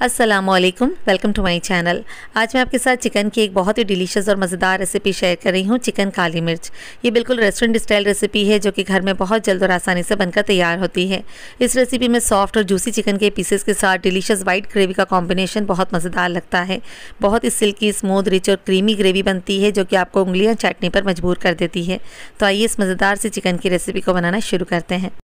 Aslam welcome to my channel आज मैं आपके साथ चिकन की एक बहुत ही डिलीशियस और मज़ेदार रेसिपी शेयर कर रही हूँ, चिकन काली मिर्च। ये बिल्कुल रेस्टोरेंट स्टाइल रेसिपी है, जो कि घर में बहुत जल्द और आसानी से बनकर तैयार होती है। इस रेसिपी में सॉफ्ट और जूसी चिकन के पीसेस के साथ डिलीशियस वाइट ग्रेवी का कॉम्बिनेशन बहुत मज़ेदार लगता है। बहुत ही सिल्की स्मूथ रिच और क्रीमी ग्रेवी बनती है, जो कि आपको उंगलियाँ चाटने पर मजबूर कर देती है। तो आइए इस मज़ेदार से चिकन की रेसिपी को बनाना शुरू करते हैं।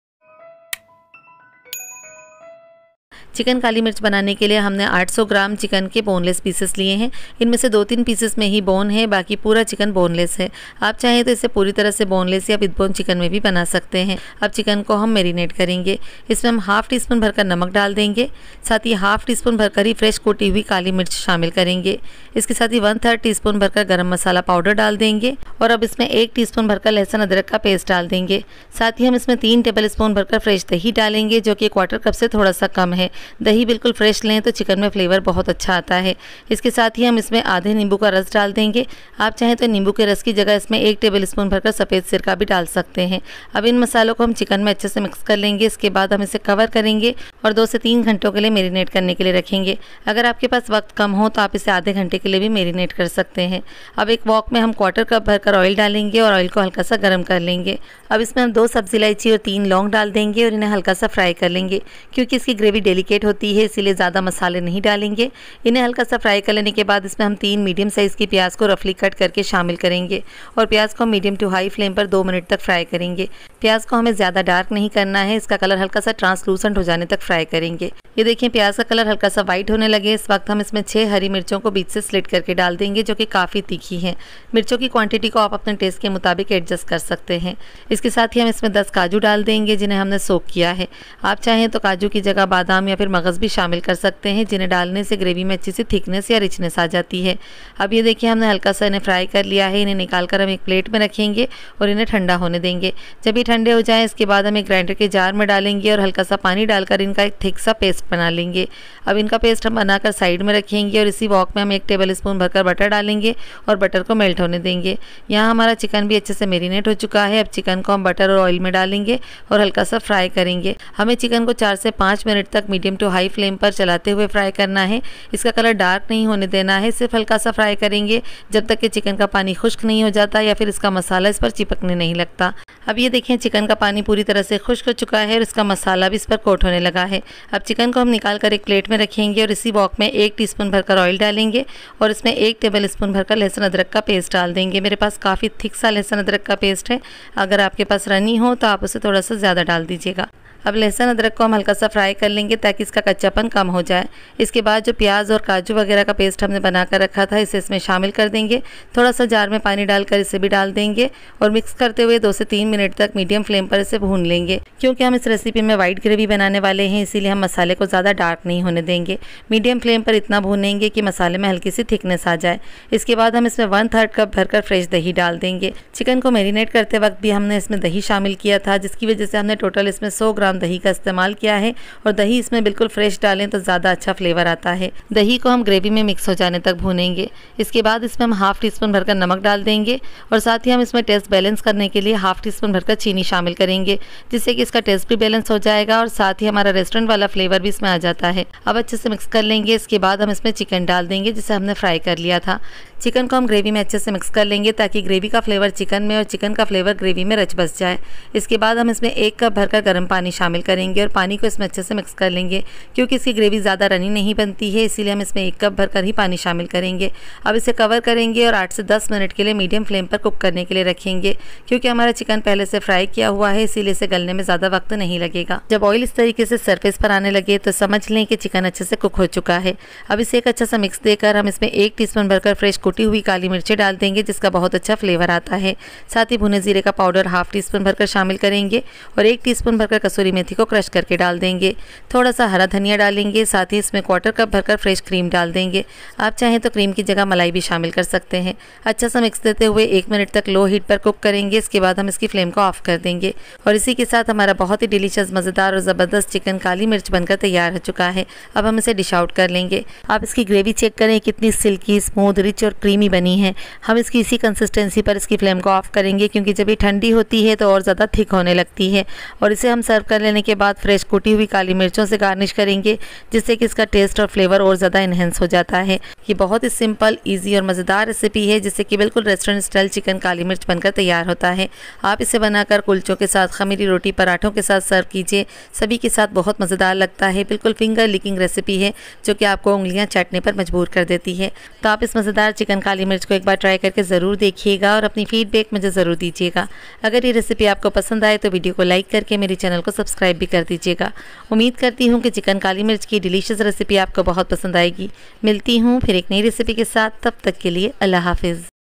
चिकन काली मिर्च बनाने के लिए हमने 800 ग्राम चिकन के बोनलेस पीसेस लिए हैं। इनमें से दो तीन पीसेस में ही बोन है, बाकी पूरा चिकन बोनलेस है। आप चाहें तो इसे पूरी तरह से बोनलेस या विद बोन चिकन में भी बना सकते हैं। अब चिकन को हम मेरीनेट करेंगे। इसमें हम हाफ़ टी स्पून भरकर नमक डाल देंगे। साथ ही हाफ़ टी स्पून भरकर ही फ्रेश कोटी हुई काली मिर्च शामिल करेंगे। इसके साथ ही वन थर्ड टी स्पून भरकर गर्म मसाला पाउडर डाल देंगे और अब इसमें एक टी स्पून भरकर लहसुन अदरक का पेस्ट डाल देंगे। साथ ही हम इसमें तीन टेबल स्पून भरकर फ्रेश दही डालेंगे, जो कि क्वार्टर कप से थोड़ा सा कम है। दही बिल्कुल फ्रेश लें तो चिकन में फ्लेवर बहुत अच्छा आता है। इसके साथ ही हम इसमें आधे नींबू का रस डाल देंगे। आप चाहें तो नींबू के रस की जगह इसमें एक टेबल स्पून भरकर सफ़ेद सिरका भी डाल सकते हैं। अब इन मसालों को हम चिकन में अच्छे से मिक्स कर लेंगे। इसके बाद हम इसे कवर करेंगे और दो से तीन घंटों के लिए मेरीनेट करने के लिए रखेंगे। अगर आपके पास वक्त कम हो तो आप इसे आधे घंटे के लिए भी मेरीनेट कर सकते हैं। अब एक वॉक में हम क्वार्टर कप भरकर ऑयल डालेंगे और ऑयल को हल्का सा गर्म कर लेंगे। अब इसमें हम दो सब्ज़ी इलायची और तीन लौंग डाल देंगे और इन्हें हल्का सा फ्राई कर लेंगे, क्योंकि इसकी ग्रेवी डेलिकेट होती है, इसीलिए ज़्यादा मसाले नहीं डालेंगे। इन्हें हल्का सा फ्राई कर लेने के बाद इसमें हम तीन मीडियम साइज़ की प्याज को रफली कट करके शामिल करेंगे और प्याज को मीडियम टू हाई फ्लेम पर दो मिनट तक फ्राई करेंगे। प्याज को हमें ज़्यादा डार्क नहीं करना है, इसका कलर हल्का सा ट्रांसलूसेंट हो जाने तक फ्राई करेंगे। ये देखिए प्याज का कलर हल्का सा वाइट होने लगे। इस वक्त हम इसमें छः हरी मिर्चों को बीच से स्लिट करके डाल देंगे, जो कि काफ़ी तीखी हैं। मिर्चों की क्वांटिटी को आप अपने टेस्ट के मुताबिक एडजस्ट कर सकते हैं। इसके साथ ही हम इसमें दस काजू डाल देंगे, जिन्हें हमने सोक किया है। आप चाहें तो काजू की जगह बादाम या मगज़ भी शामिल कर सकते हैं, जिन्हें डालने से ग्रेवी में अच्छी सी थिकनेस या रिचनेस आ जाती है। अब ये देखिए, हमने हल्का सा इन्हें फ्राई कर लिया है। इन्हें निकाल कर हम एक प्लेट में रखेंगे और इन्हें ठंडा होने देंगे। जब ये ठंडे हो जाएँ, इसके बाद हम एक ग्राइंडर के जार में डालेंगे और हल्का सा पानी डालकर इनका एक थिक सा पेस्ट बना लेंगे। अब इनका पेस्ट हम बनाकर साइड में रखेंगे और इसी वॉक में हम एक टेबल स्पून भरकर बटर डालेंगे और बटर को मेल्ट होने देंगे। यहाँ हमारा चिकन भी अच्छे से मेरीनेट हो चुका है। अब चिकन को हम बटर और ऑयल में डालेंगे और हल्का सा फ्राई करेंगे। हमें चिकन को चार से पाँच मिनट तक मीडियम टू हाई फ्लेम पर चलाते हुए फ्राई करना है। इसका कलर डार्क नहीं होने देना है, सिर्फ़ हल्का सा फ्राई करेंगे। जब तक कि चिकन का पानी खुश्क नहीं हो जाता या फिर इसका मसाला इस पर चिपकने नहीं लगता। अब ये देखें, चिकन का पानी पूरी तरह से खुश्क हो चुका है और इसका मसाला भी इस पर कोट होने लगा है। अब चिकन को हम निकाल कर एक प्लेट में रखेंगे और इसी वॉक में एक टीस्पून भरकर ऑयल डालेंगे और इसमें एक टेबल स्पून भरकर लहसुन अदरक का पेस्ट डाल देंगे। मेरे पास काफ़ी थिक सा लहसुन अदरक का पेस्ट है। अगर आपके पास रनी हो तो आप उसे थोड़ा सा ज़्यादा डाल दीजिएगा। अब लहसुन, अदरक को हम हल्का सा फ्राई कर लेंगे ताकि इसका कच्चापन कम हो जाए। इसके बाद जो प्याज और काजू वगैरह का पेस्ट हमने बना कर रखा था, इसे इसमें शामिल कर देंगे। थोड़ा सा जार में पानी डालकर इसे भी डाल देंगे और मिक्स करते हुए दो से तीन मिनट तक मीडियम फ्लेम पर इसे भून लेंगे। क्योंकि हम इस रेसिपी में वाइट ग्रेवी बनाने वाले हैं, इसीलिए हम मसाले को ज़्यादा डार्क नहीं होने देंगे। मीडियम फ्लेम पर इतना भूनेंगे कि मसाले में हल्की सी थिकनेस आ जाए। इसके बाद हम इसमें वन थर्ड कप भरकर फ्रेश दही डाल देंगे। चिकन को मेरीनेट करते वक्त भी हमने इसमें दही शामिल किया था, जिसकी वजह से हमने टोटल इसमें सौ ग्राम दही का इस्तेमाल किया है और दही इसमें बिल्कुल फ्रेश डालें तो ज़्यादा अच्छा फ्लेवर आता है। दही को हम ग्रेवी में मिक्स हो जाने तक भूनेंगे। इसके बाद इसमें हम हाफ़ टी स्पून भरकर नमक डाल देंगे और साथ ही हम इसमें टेस्ट बैलेंस करने के लिए हाफ़ टी स्पून भरकर चीनी शामिल करेंगे, जिससे कि इसका टेस्ट भी बैलेंस हो जाएगा और साथ ही हमारा रेस्टोरेंट वाला फ्लेवर भी इसमें आ जाता है। अब अच्छे से मिक्स कर लेंगे। इसके बाद हम इसमें चिकन डाल देंगे, जिसे हमने फ्राई कर लिया था। चिकन को हम ग्रेवी में अच्छे से मिक्स कर लेंगे ताकि ग्रेवी का फ्लेवर चिकन में और चिकन का फ्लेवर ग्रेवी में रच बस जाए। इसके बाद हम इसमें एक कप भरकर गर्म पानी करेंगे और पानी को इसमें अच्छे से मिक्स कर लेंगे, क्योंकि इसकी ग्रेवी ज़्यादा रनी नहीं बनती है, इसीलिए हम इसमें एक कप भरकर ही पानी शामिल करेंगे। अब इसे कवर करेंगे और आठ से दस मिनट के लिए मीडियम फ्लेम पर कुक करने के लिए रखेंगे, क्योंकि हमारा चिकन पहले से फ्राई किया हुआ है, इसीलिए इसे गलने में ज़्यादा वक्त नहीं लगेगा। जब ऑयल इस तरीके से सरफेस पर आने लगे तो समझ लें कि चिकन अच्छे से कुक हो चुका है। अब इसे एक अच्छा सा मिक्स देकर हम इसमें एक टी भरकर फ्रेश कुटी हुई काली मिर्चें डाल देंगे, जिसका बहुत अच्छा फ्लेवर आता है। साथ ही भुने जीरे का पाउडर हाफ़ टी स्पून भरकर शामिल करेंगे और एक टीस्पून भरकर कसूरी मेथी को क्रश करके डाल देंगे। थोड़ा सा हरा धनिया डालेंगे, साथ ही इसमें क्वार्टर कप भरकर फ्रेश क्रीम डाल देंगे। आप चाहें तो क्रीम की जगह मलाई भी शामिल कर सकते हैं। अच्छा सा मिक्स देते हुए एक मिनट तक लो हीट पर कुक करेंगे, इसके बाद हम इसकी फ्लेम को ऑफ़ कर देंगे। और इसी के साथ हमारा बहुत ही डिलीशियस मज़ेदार और ज़बरदस्त चिकन काली मिर्च बनकर तैयार हो चुका है। अब हम इसे डिश आउट कर लेंगे। आप इसकी ग्रेवी चेक करें, कितनी सिल्की स्मूथ रिच और क्रीमी बनी है। हम इसकी इसी कंसिस्टेंसी पर इसकी फ्लेम को ऑफ़ करेंगे, क्योंकि जब ये ठंडी होती है तो और ज़्यादा थिक होने लगती है। और इसे हम सर्व कर लेने के बाद फ्रेश कुटी हुई काली मिर्चों से गार्निश करेंगे, जिससे कि इसका टेस्ट और फ्लेवर और ज़्यादा इन्हेंस हो जाता है। ये बहुत ही सिंपल ईजी और मज़ेदार रेसिपी है, जिससे कि बिल्कुल रेस्टोरेंट स्टाइल चिकन काली मिर्च बनकर तैयार होता है। आप इसे बनाकर कुल्चों के साथ, खमीरी रोटी, पराठों के साथ सर्व कीजिए। सभी के साथ बहुत मज़ेदार लगता है। बिल्कुल फिंगर लिकिंग रेसिपी है, जो कि आपको उंगलियाँ चाटने पर मजबूर कर देती है। तो आप इस मज़ेदार चिकन काली मिर्च को एक बार ट्राई करके ज़रूर देखिएगा और अपनी फीडबैक मुझे ज़रूर दीजिएगा। अगर ये रेसिपी आपको पसंद आए तो वीडियो को लाइक करके मेरे चैनल को सब्सक्राइब भी कर दीजिएगा। उम्मीद करती हूँ कि चिकन काली मिर्च की डिलीशियस रेसिपी आपको बहुत पसंद आएगी। मिलती हूँ फिर एक नई रेसिपी के साथ। तब तक के लिए अल्लाह हाफिज़।